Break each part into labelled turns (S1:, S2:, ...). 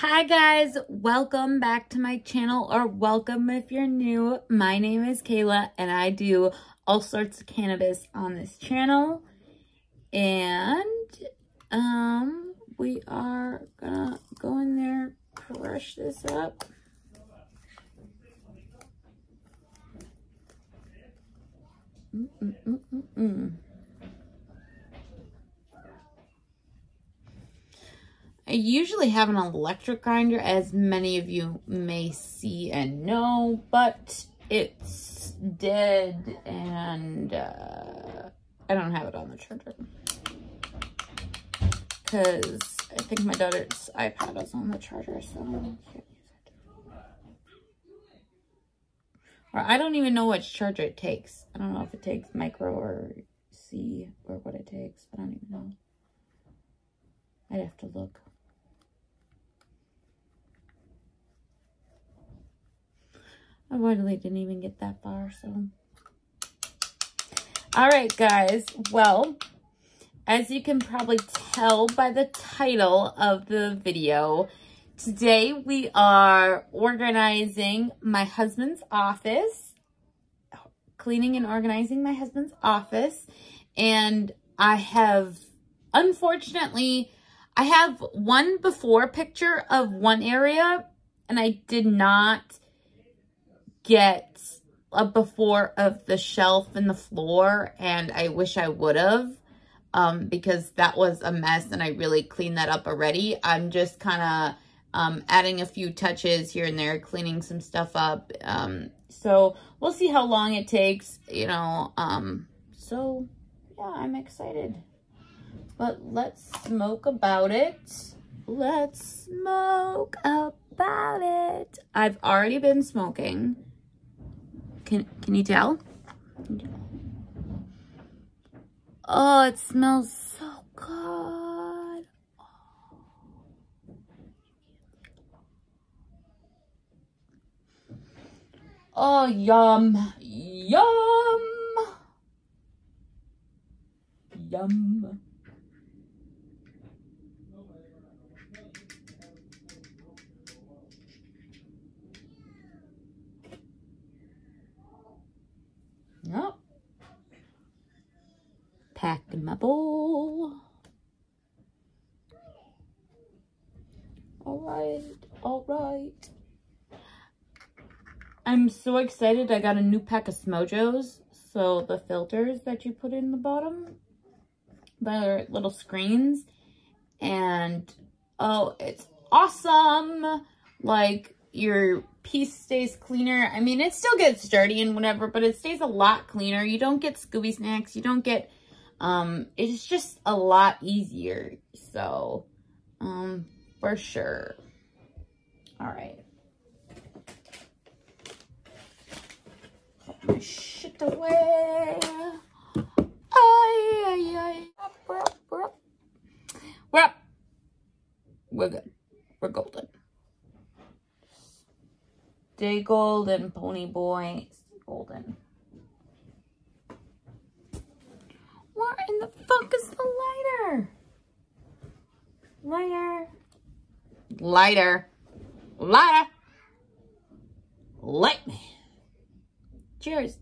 S1: Hi guys, welcome back to my channel or welcome if you're new. My name is Kayla and I do all sorts of cannabis on this channel. And um we are gonna go in there, crush this up. Mm -mm -mm I usually have an electric grinder, as many of you may see and know, but it's dead and uh, I don't have it on the charger. Because I think my daughter's iPad is on the charger, so I can't use it. Or I don't even know which charger it takes. I don't know if it takes micro or C or what it takes. I don't even know. I'd have to look. I really didn't even get that far, so. All right, guys. Well, as you can probably tell by the title of the video, today we are organizing my husband's office, cleaning and organizing my husband's office. And I have, unfortunately, I have one before picture of one area and I did not get a before of the shelf and the floor and I wish I would have um, because that was a mess and I really cleaned that up already. I'm just kind of um, adding a few touches here and there, cleaning some stuff up. Um, so we'll see how long it takes, you know. Um, so yeah, I'm excited. But let's smoke about it. Let's smoke about it. I've already been smoking. Can, can you tell? Oh, it smells so good. Oh, yum, yum, yum. Nope. Packed in my bowl. All right, all right. I'm so excited. I got a new pack of Smojos. So the filters that you put in the bottom, the little screens. And, oh, it's awesome. Like, your piece stays cleaner. I mean, it still gets dirty and whatever, but it stays a lot cleaner. You don't get Scooby Snacks. You don't get, um, it's just a lot easier. So, um, for sure. All right. Put my shit away. Ay, ay, ay. We're up, we're up. We're up. We're good. We're golden. Stay golden, Ponyboy. Stay golden. Where in the fuck is the lighter? Lighter. Lighter. Lighter. Light me. Cheers.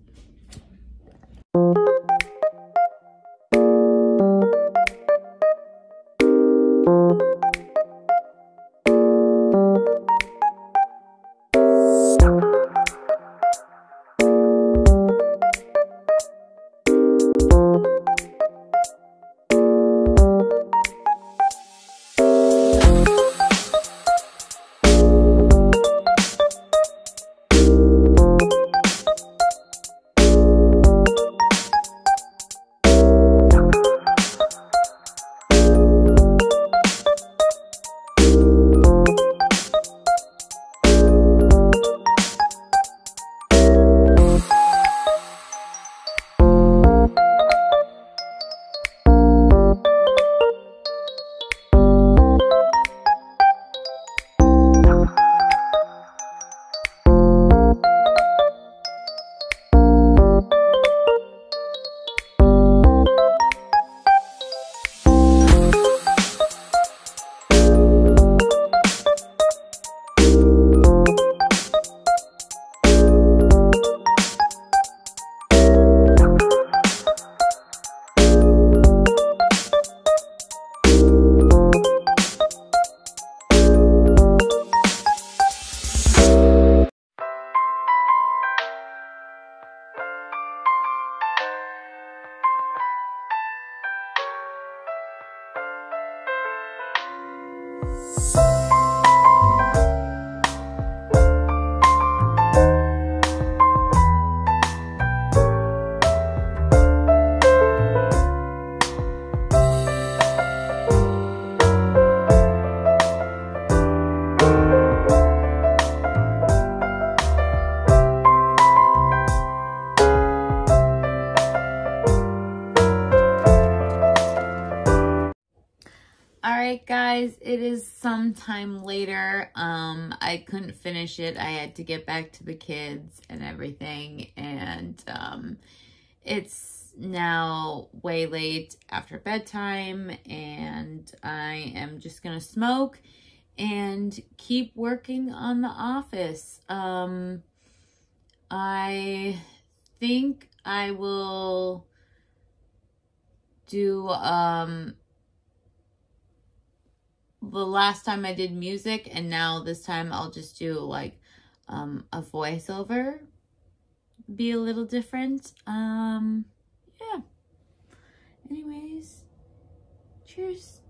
S1: Guys, it is sometime later. Um, I couldn't finish it. I had to get back to the kids and everything. And um, it's now way late after bedtime. And I am just going to smoke and keep working on the office. Um, I think I will do um the last time I did music and now this time I'll just do like um a voiceover be a little different um yeah anyways cheers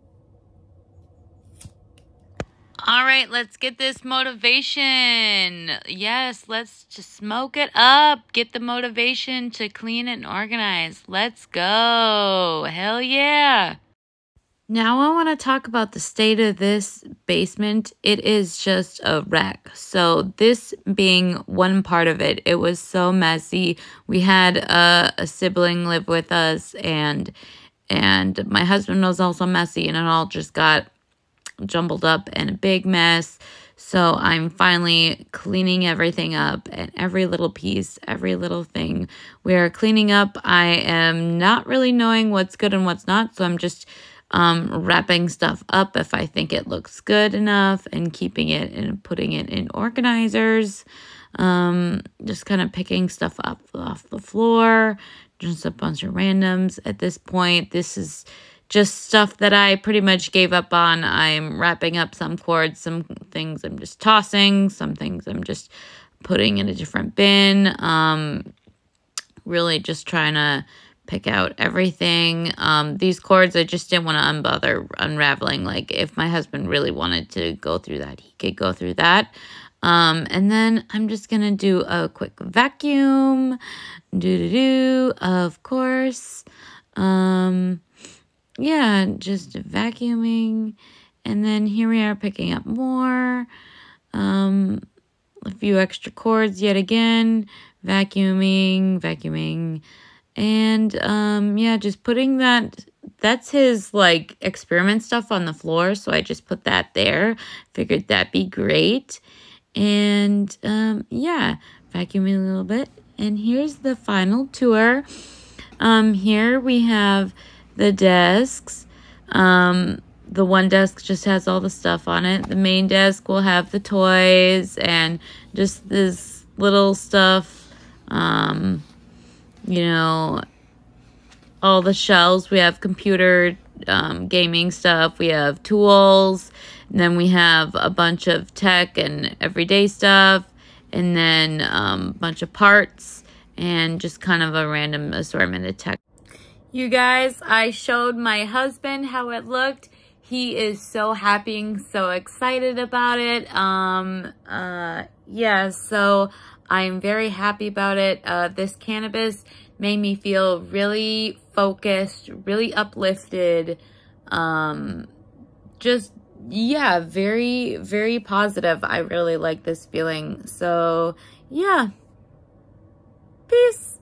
S1: all right, let's get this motivation. Yes, let's just smoke it up. Get the motivation to clean and organize. Let's go. Hell yeah. Now I want to talk about the state of this basement. It is just a wreck. So this being one part of it, it was so messy. We had a, a sibling live with us and and my husband was also messy and it all just got jumbled up and a big mess. So I'm finally cleaning everything up and every little piece, every little thing we are cleaning up. I am not really knowing what's good and what's not. So I'm just um, wrapping stuff up if I think it looks good enough and keeping it and putting it in organizers. Um, just kind of picking stuff up off the floor, just a bunch of randoms. At this point, this is just stuff that I pretty much gave up on. I'm wrapping up some cords, some things I'm just tossing, some things I'm just putting in a different bin. Um, really just trying to pick out everything. Um, these cords, I just didn't want to unbother unraveling. Like, if my husband really wanted to go through that, he could go through that. Um, and then I'm just going to do a quick vacuum. Do-do-do, of course. Um, yeah, just vacuuming. And then here we are picking up more. Um, a few extra cords yet again. Vacuuming, vacuuming. And um, yeah, just putting that, that's his like experiment stuff on the floor. So I just put that there. Figured that'd be great. And um, yeah, vacuuming a little bit. And here's the final tour. Um, here we have the desks. Um, the one desk just has all the stuff on it. The main desk will have the toys and just this little stuff. Um, you know, all the shelves. We have computer um, gaming stuff. We have tools. Then we have a bunch of tech and everyday stuff. And then um, a bunch of parts and just kind of a random assortment of tech. You guys, I showed my husband how it looked. He is so happy and so excited about it. Um, uh, yeah, so I'm very happy about it. Uh, this cannabis made me feel really focused, really uplifted. Um, just, yeah, very, very positive. I really like this feeling. So, yeah. Peace.